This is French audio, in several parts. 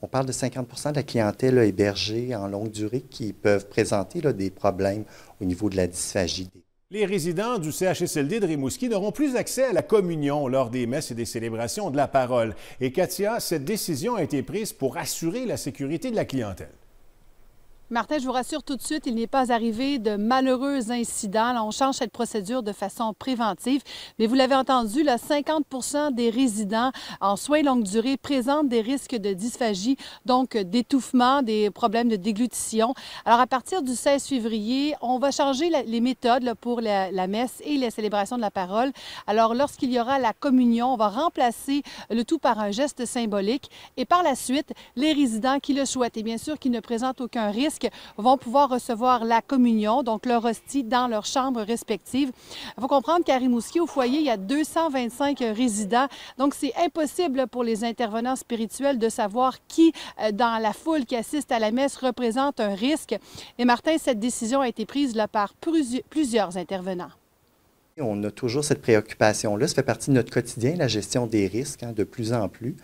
On parle de 50 de la clientèle hébergée en longue durée qui peuvent présenter des problèmes au niveau de la dysphagie. Les résidents du CHSLD de Rimouski n'auront plus accès à la communion lors des messes et des célébrations de la parole. Et Katia, cette décision a été prise pour assurer la sécurité de la clientèle. Martin, je vous rassure tout de suite, il n'est pas arrivé de malheureux incidents. on change cette procédure de façon préventive. Mais vous l'avez entendu, là, 50% des résidents en soins longue durée présentent des risques de dysphagie, donc d'étouffement, des problèmes de déglutition. Alors, à partir du 16 février, on va changer les méthodes pour la, la, messe et les célébrations de la parole. Alors, lorsqu'il y aura la communion, on va remplacer le tout par un geste symbolique. Et par la suite, les résidents qui le souhaitent, et bien sûr qui ne présentent aucun risque, vont pouvoir recevoir la communion, donc leur hostie, dans leurs chambres respectives. Il faut comprendre qu'à Rimouski, au foyer, il y a 225 résidents. Donc, c'est impossible pour les intervenants spirituels de savoir qui, euh, dans la foule qui assiste à la messe, représente un risque. Et Martin, cette décision a été prise par plusieurs intervenants. On a toujours cette préoccupation-là. Ça fait partie de notre quotidien, la gestion des risques, hein, de plus en plus.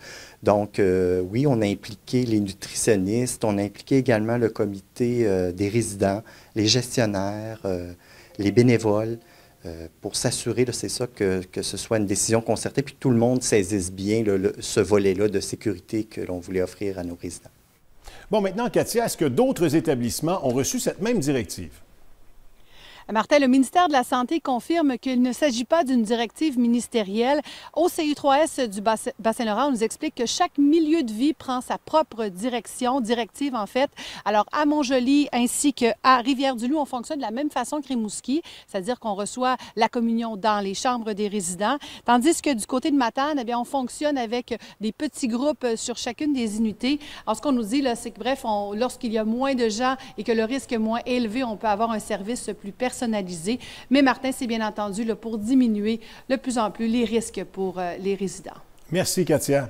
Donc, euh, oui, on a impliqué les nutritionnistes, on a impliqué également le comité euh, des résidents, les gestionnaires, euh, les bénévoles, pour s'assurer, c'est ça, que, que, ce soit une décision concertée, puis que tout le monde saisisse bien ce volet-là de sécurité que l'on voulait offrir à nos résidents. Bon, maintenant, Katia, est-ce que d'autres établissements ont reçu cette même directive? Martin, le ministère de la Santé confirme qu'il ne s'agit pas d'une directive ministérielle. Au CI3S du Bassin-Laurent, on nous explique que chaque milieu de vie prend sa propre direction, directive en fait. Alors, à Montjoli ainsi qu'à Rivière-du-Loup, on fonctionne de la même façon que Rimouski, c'est-à-dire qu'on reçoit la communion dans les chambres des résidents. Tandis que du côté de Matane, eh bien, on fonctionne avec des petits groupes sur chacune des unités. Alors, ce qu'on nous dit, là, c'est que, bref, lorsqu'il y a moins de gens et que le risque est moins élevé, on peut avoir un service plus personnel mais Martin, c'est bien entendu là, pour diminuer de plus en plus les risques pour euh, les résidents. Merci, Katia.